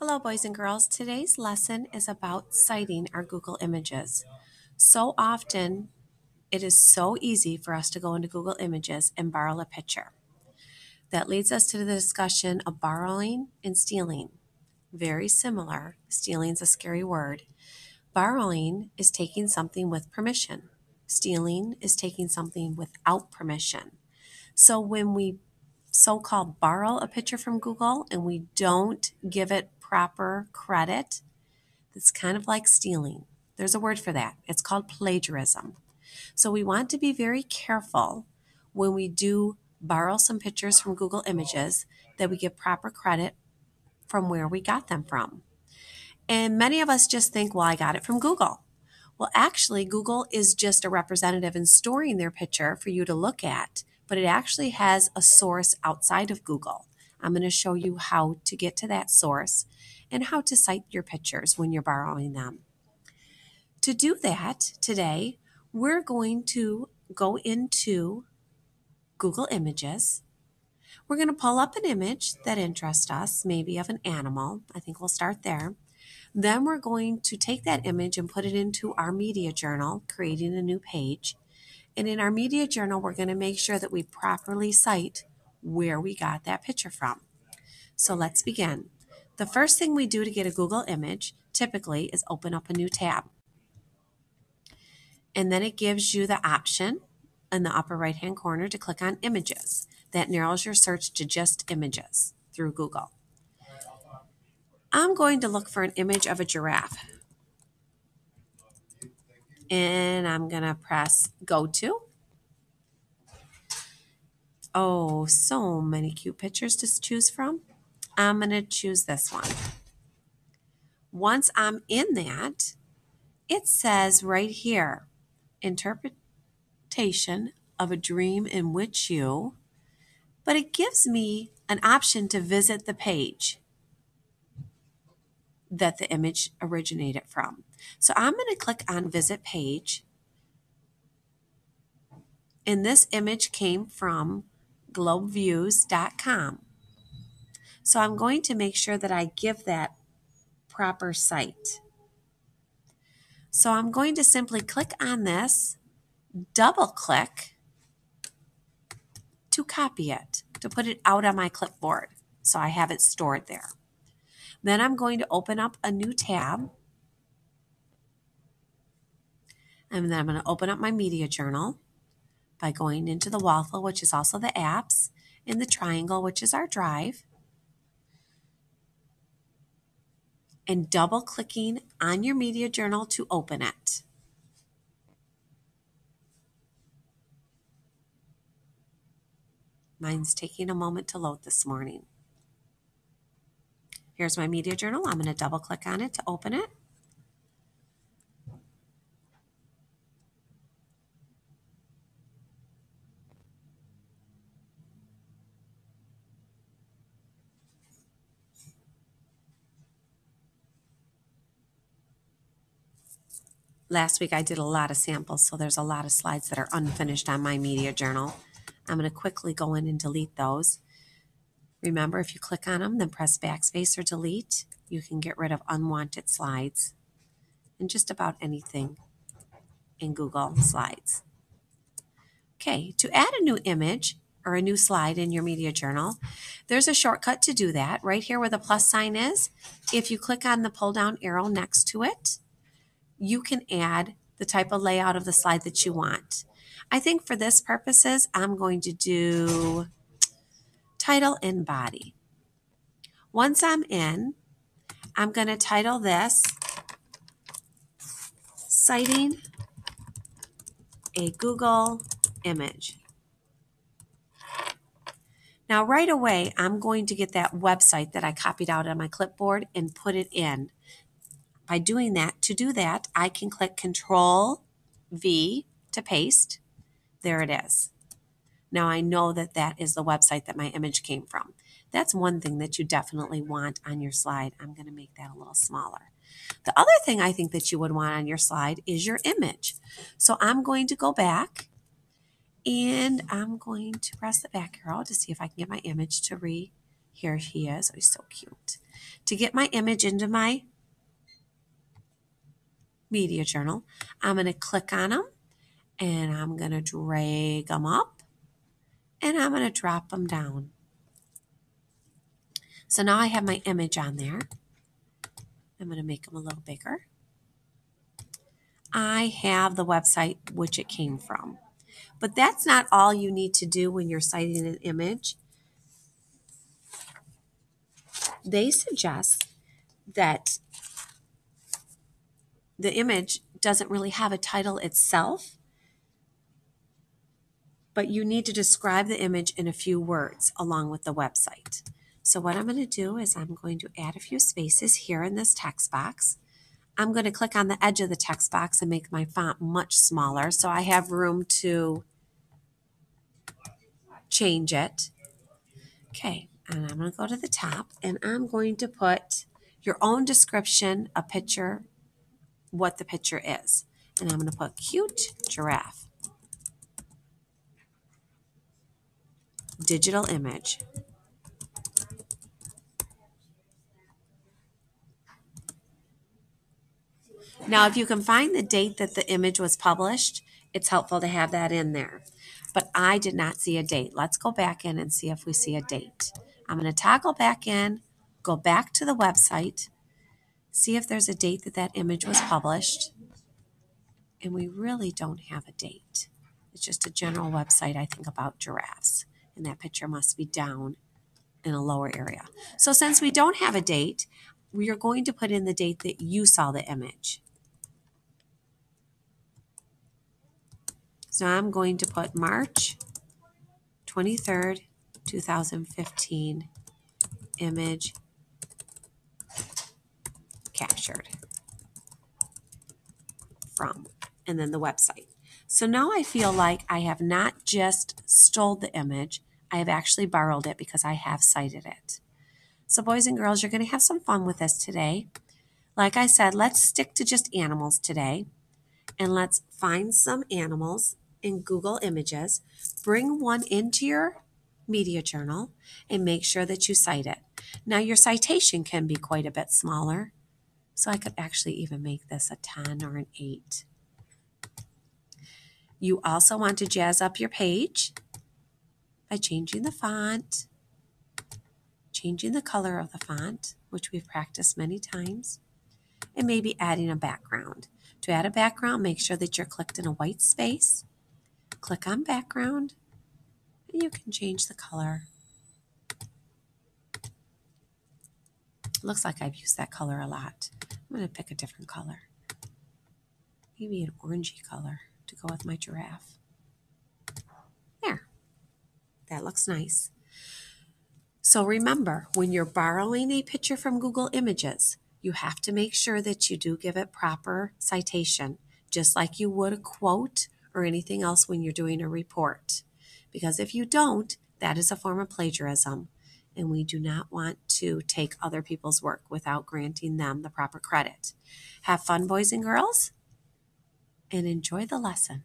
Hello, boys and girls. Today's lesson is about citing our Google Images. So often, it is so easy for us to go into Google Images and borrow a picture. That leads us to the discussion of borrowing and stealing. Very similar. Stealing is a scary word. Borrowing is taking something with permission. Stealing is taking something without permission. So when we so called borrow a picture from Google and we don't give it proper credit, it's kind of like stealing. There's a word for that. It's called plagiarism. So we want to be very careful when we do borrow some pictures from Google Images that we give proper credit from where we got them from. And many of us just think, well, I got it from Google. Well, actually, Google is just a representative in storing their picture for you to look at, but it actually has a source outside of Google. I'm going to show you how to get to that source and how to cite your pictures when you're borrowing them. To do that today, we're going to go into Google Images. We're going to pull up an image that interests us, maybe of an animal. I think we'll start there. Then we're going to take that image and put it into our media journal, creating a new page. And in our media journal, we're going to make sure that we properly cite where we got that picture from. So let's begin. The first thing we do to get a Google image typically is open up a new tab. And then it gives you the option in the upper right hand corner to click on images. That narrows your search to just images through Google. I'm going to look for an image of a giraffe. And I'm going to press go to. Oh, so many cute pictures to choose from. I'm going to choose this one. Once I'm in that, it says right here interpretation of a dream in which you, but it gives me an option to visit the page that the image originated from. So I'm going to click on visit page. And this image came from globeviews.com. So I'm going to make sure that I give that proper site. So I'm going to simply click on this, double click to copy it, to put it out on my clipboard. So I have it stored there. Then I'm going to open up a new tab. And then I'm going to open up my media journal by going into the waffle, which is also the apps, in the triangle, which is our drive. and double clicking on your media journal to open it. Mine's taking a moment to load this morning. Here's my media journal. I'm going to double click on it to open it. Last week I did a lot of samples, so there's a lot of slides that are unfinished on my media journal. I'm going to quickly go in and delete those. Remember, if you click on them, then press backspace or delete, you can get rid of unwanted slides and just about anything in Google Slides. Okay, to add a new image or a new slide in your media journal, there's a shortcut to do that right here where the plus sign is. If you click on the pull down arrow next to it, you can add the type of layout of the slide that you want. I think for this purposes, I'm going to do title and body. Once I'm in, I'm going to title this Citing a Google image. Now, right away, I'm going to get that website that I copied out on my clipboard and put it in. By doing that, to do that, I can click Control V to paste. There it is. Now I know that that is the website that my image came from. That's one thing that you definitely want on your slide. I'm going to make that a little smaller. The other thing I think that you would want on your slide is your image. So I'm going to go back and I'm going to press the back arrow to see if I can get my image to re. Here he is. Oh, he's so cute. To get my image into my media journal, I'm going to click on them and I'm going to drag them up and I'm going to drop them down. So now I have my image on there. I'm going to make them a little bigger. I have the website which it came from. But that's not all you need to do when you're citing an image. They suggest that the image doesn't really have a title itself, but you need to describe the image in a few words along with the website. So what I'm going to do is I'm going to add a few spaces here in this text box. I'm going to click on the edge of the text box and make my font much smaller so I have room to change it. Okay, and I'm going to go to the top and I'm going to put your own description, a picture, what the picture is. And I'm going to put cute giraffe. Digital image. Now, if you can find the date that the image was published, it's helpful to have that in there. But I did not see a date. Let's go back in and see if we see a date. I'm going to toggle back in, go back to the website, see if there's a date that that image was published. And we really don't have a date. It's just a general website, I think, about giraffes. And that picture must be down in a lower area. So since we don't have a date, we are going to put in the date that you saw the image. So I'm going to put March 23rd, 2015 image captured from, and then the website. So now I feel like I have not just stole the image, I have actually borrowed it because I have cited it. So, boys and girls, you're going to have some fun with this today. Like I said, let's stick to just animals today and let's find some animals in Google Images, bring one into your media journal, and make sure that you cite it. Now, your citation can be quite a bit smaller, so I could actually even make this a 10 or an 8. You also want to jazz up your page by changing the font, changing the color of the font, which we've practiced many times, and maybe adding a background. To add a background, make sure that you're clicked in a white space. Click on background, and you can change the color. Looks like I've used that color a lot. I'm going to pick a different color. Maybe an orangey color to go with my giraffe. There. That looks nice. So remember, when you're borrowing a picture from Google Images, you have to make sure that you do give it proper citation, just like you would a quote or anything else when you're doing a report. Because if you don't, that is a form of plagiarism and we do not want to take other people's work without granting them the proper credit. Have fun, boys and girls, and enjoy the lesson.